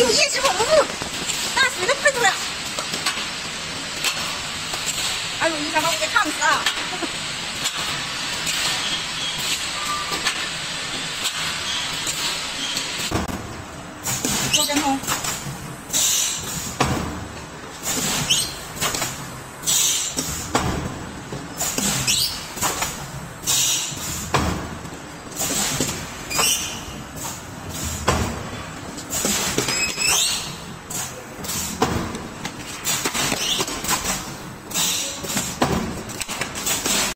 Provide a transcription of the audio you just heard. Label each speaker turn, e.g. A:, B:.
A: 有叶识跑不大水都喷出来了。哎呦你想把我给烫死啊。做真空